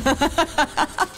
Denied! First blood! First blood!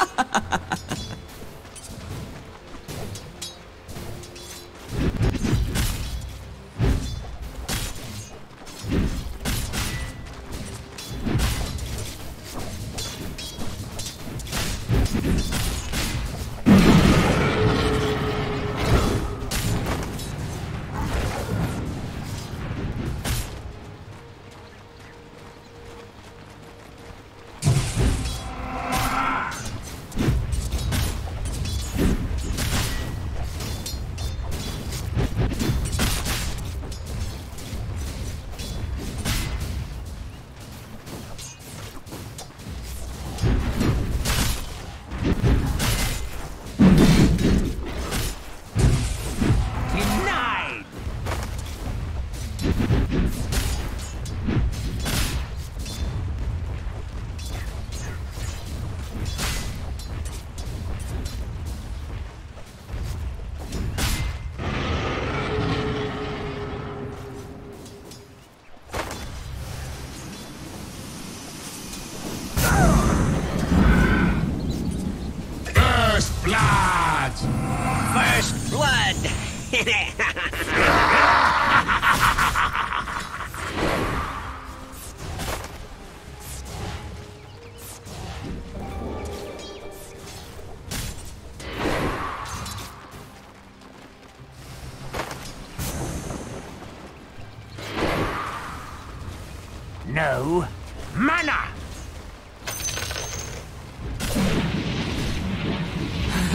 No mana!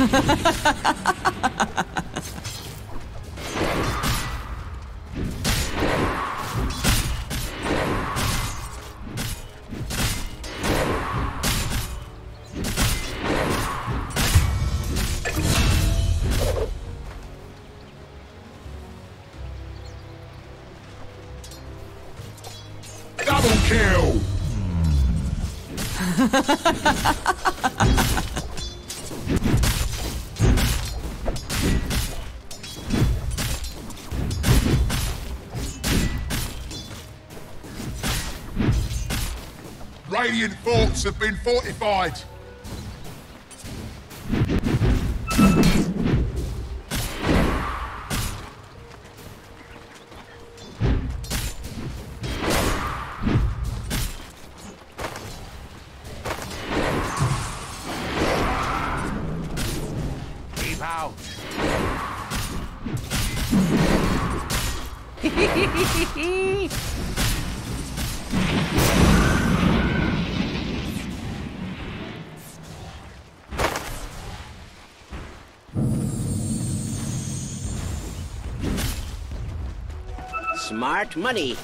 Double Radiant forts have been fortified. Keep out! Smart money.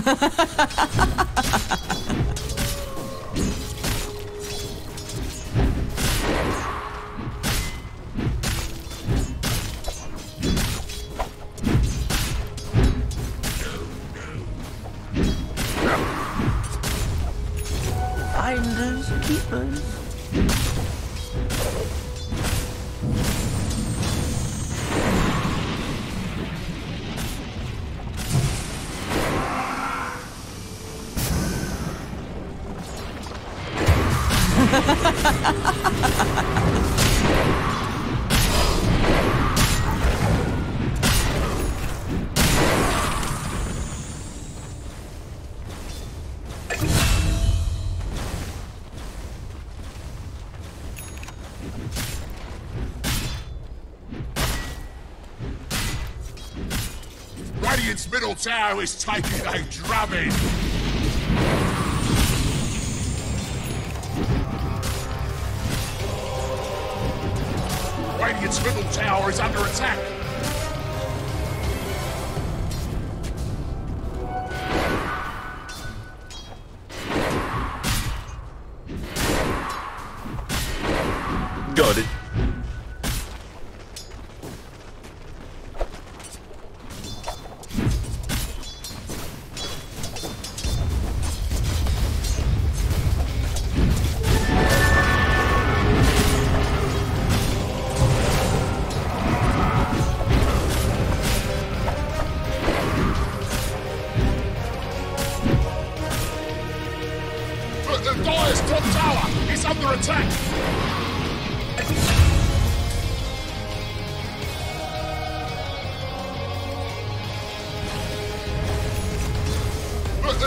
Denied. Oh boy! Finders keepers. Its middle tower is taking a drubbing! Radiant's middle tower is under attack!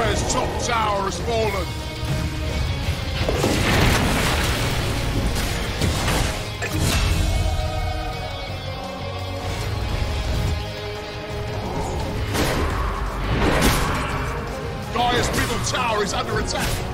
Dire's top tower has fallen. Dire's middle tower is under attack.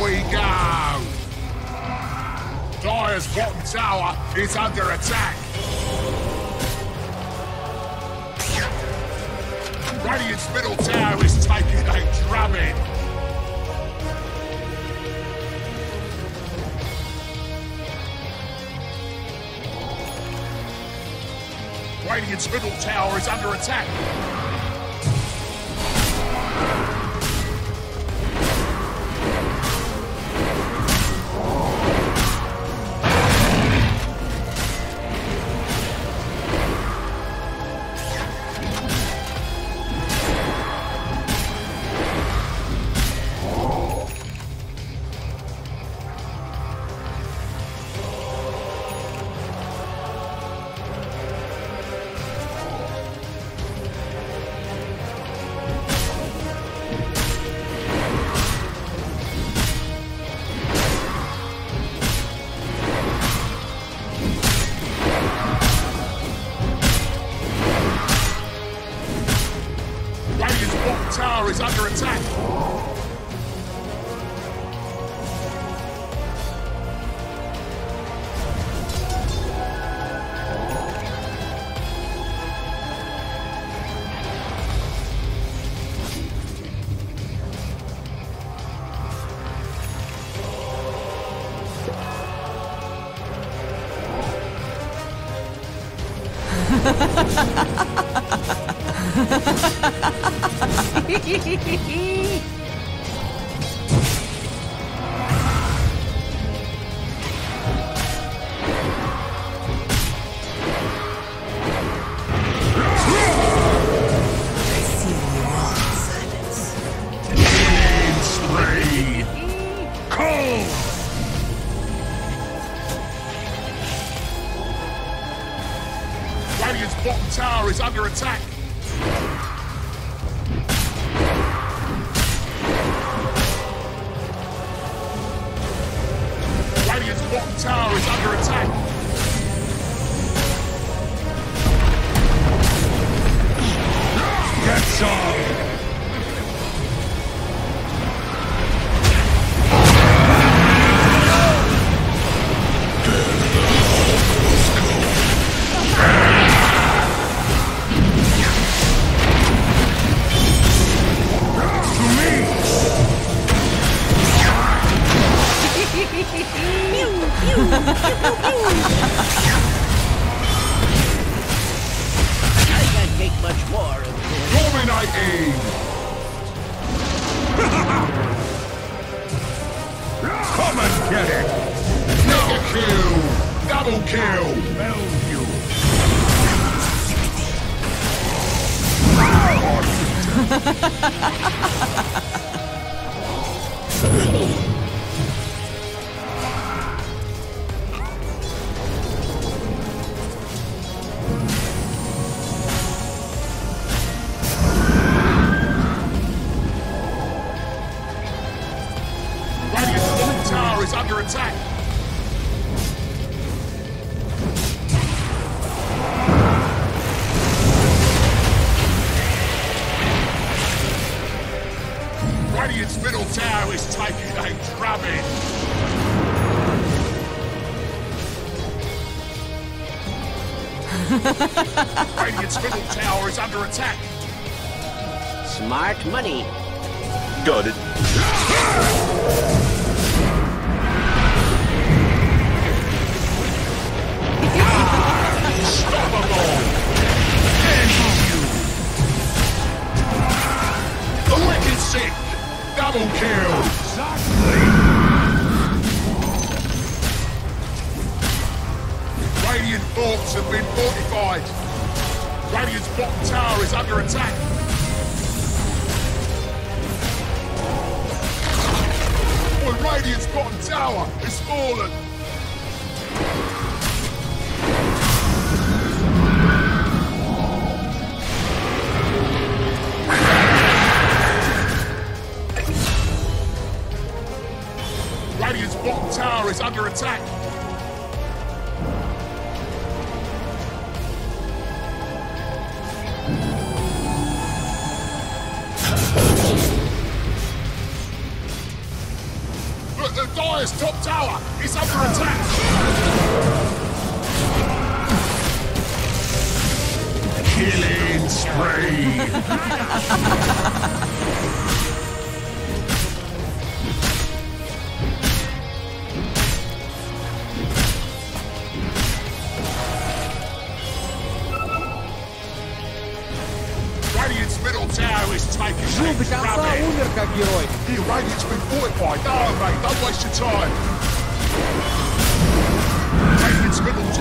We go. Dire's bottom tower is under attack. Radiant's middle tower is taking a drubbing. Radiant's middle tower is under attack. Tchau. Radiant's middle tower is under attack! Smart money. Got it. Unstoppable! Handle you! The wicked sick! Double kill! Radiant forts have been fortified! Bottom tower is under attack! Well, Radiant's bottom tower is fallen!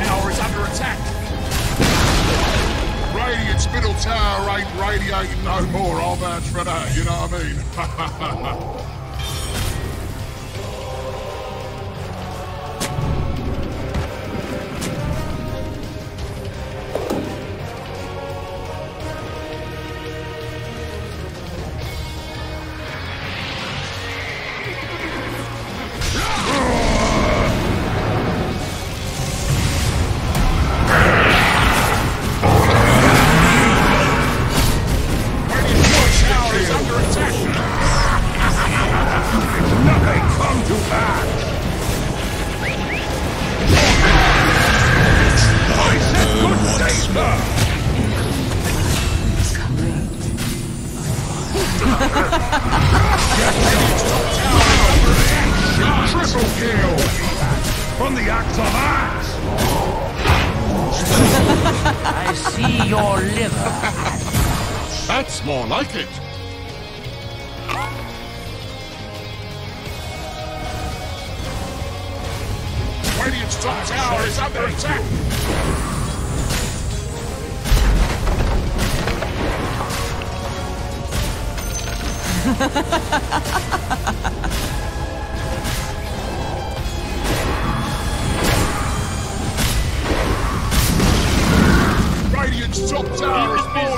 Tower is under attack. Radiant's middle tower ain't radiating no more. I'll vouch for that, you know what I mean? That's more like it. Radiant's top tower is under attack. Radiant's top tower is fallen.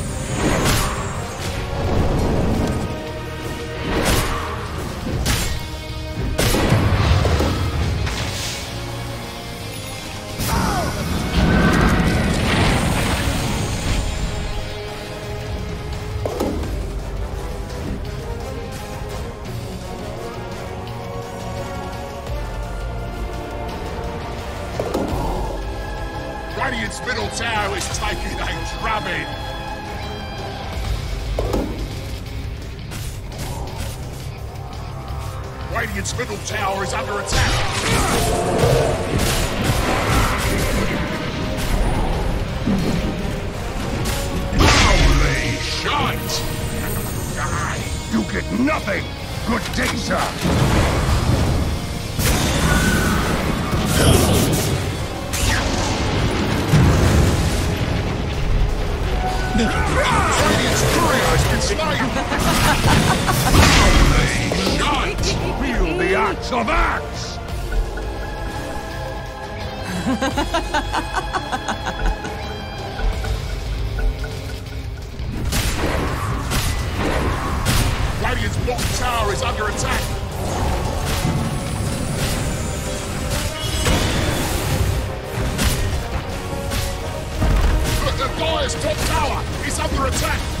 Radiant's middle tower is under attack. Holy shite! Die! You get nothing! Good day, sir! Radiant's courier has been! Wield the axe of axe! Radiant's bottom tower is under attack. Look, the Dire's top tower is under attack.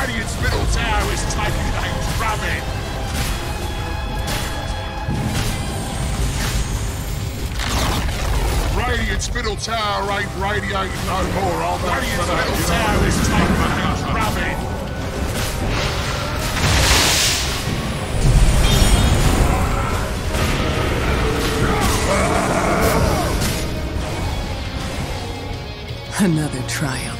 Radiant's middle tower is taking a drubbing! Radiant's middle tower ain't radiating no more, I'll Radiant's middle tower is taking a drubbing! Another triumph.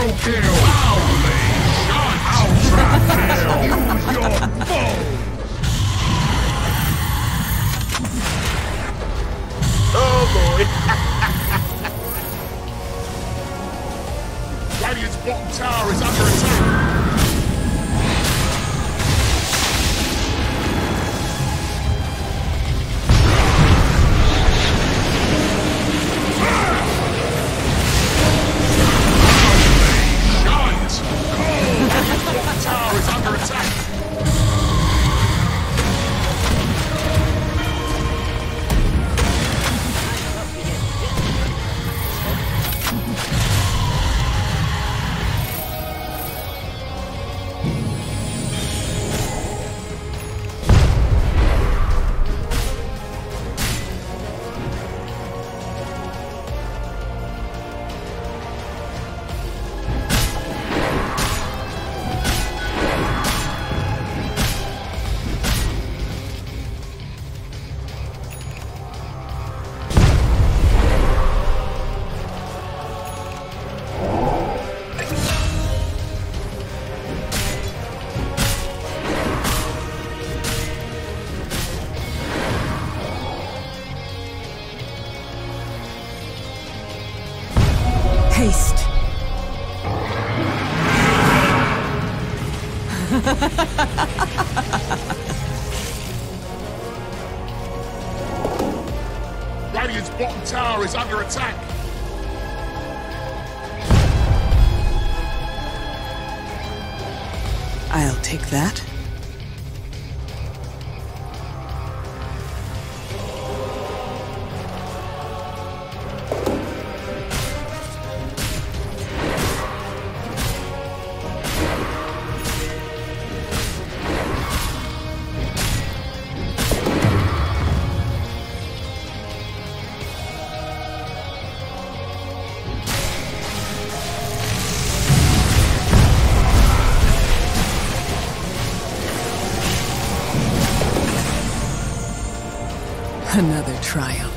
Kill! Under attack. Another triumph.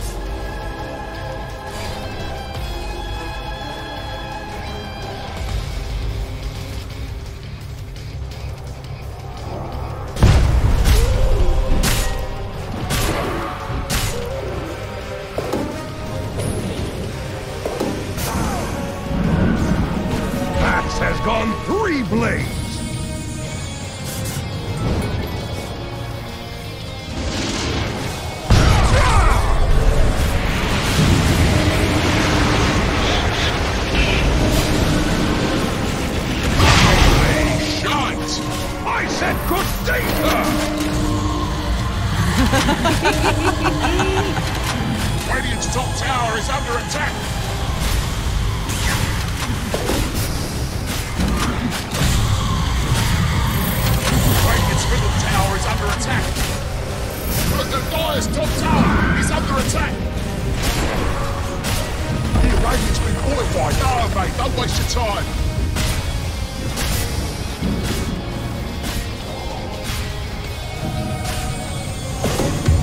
Don't waste your time.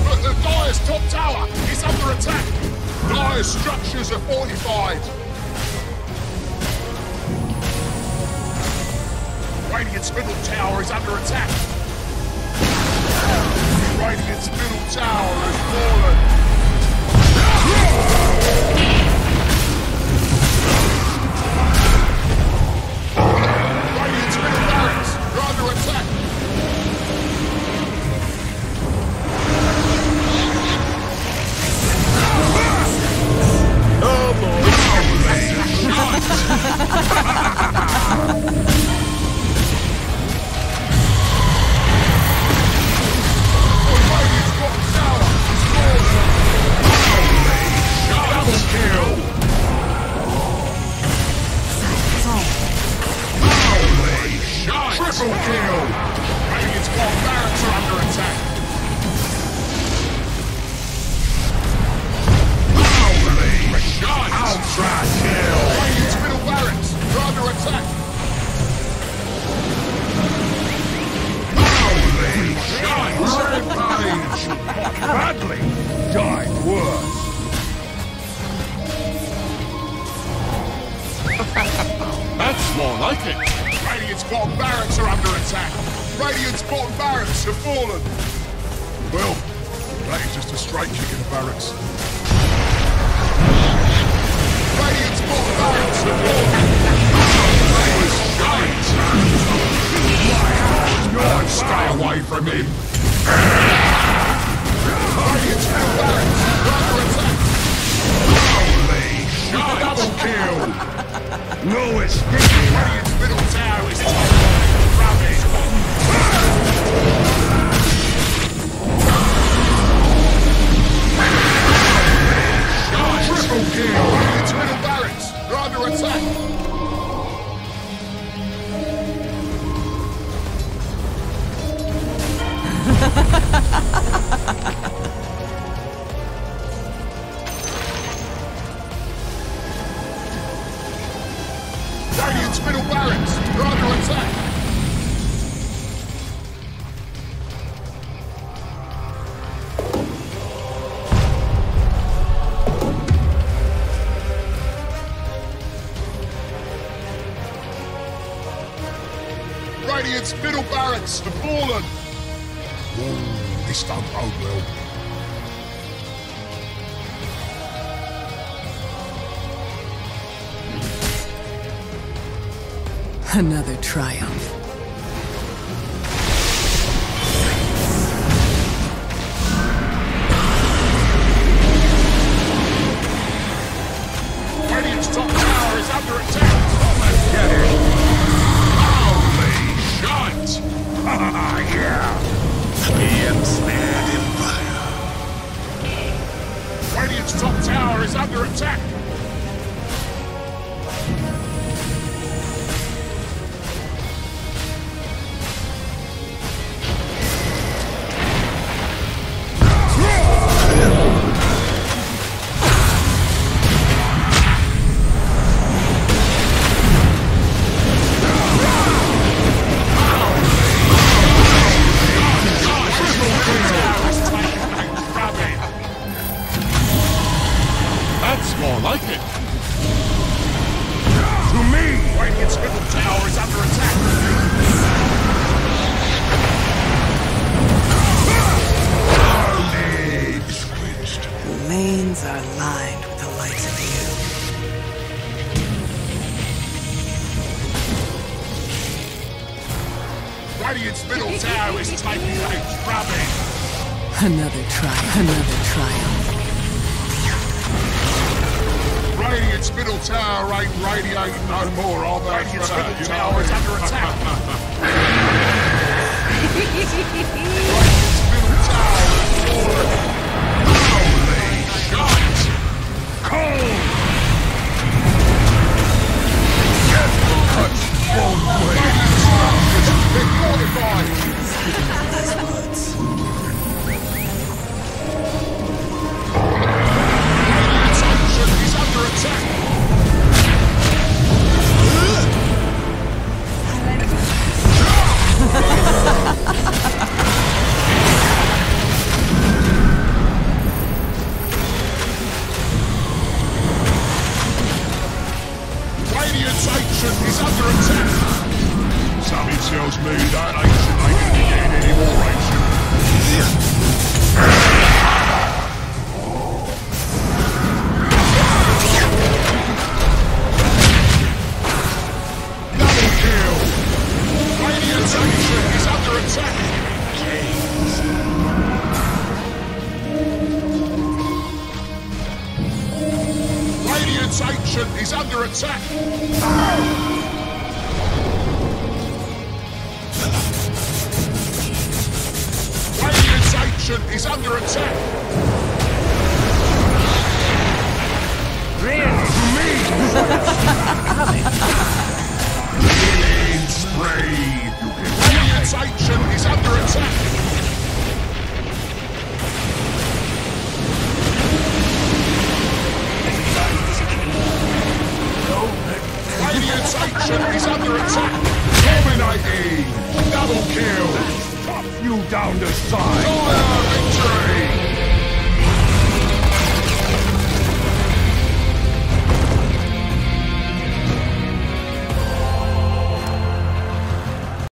Look, the Dire's top tower is under attack. Dire's structures are fortified. Radiant's middle tower is under attack. Radiant's middle tower has fallen. Triple kill! Radiant's bottom barracks are barracks have fallen. Well, that is just a straight kick in the barracks. Radiant's bottom barracks have fallen. Stay away from him. Radiant's middle barracks under attack. Holy shot! Double kill! Escape! Radiant's middle tower is top. Rubbish. Another triumph. Tower is under attack! Get it! Yeah! The ensnared Empire. Radiant's top tower is under attack. Radiant's middle tower is taking a drubbing. Another triumph. Another triumph. Radiant's middle tower ain't radiating no more, are they? Radiant's You middle know tower what is I under attack. Radiant's middle tower is falling. Holy shit! Cold! Get touch one way. Been fortified. Radiant's ancient is under attack. Something tells me that I, be getting any more. Double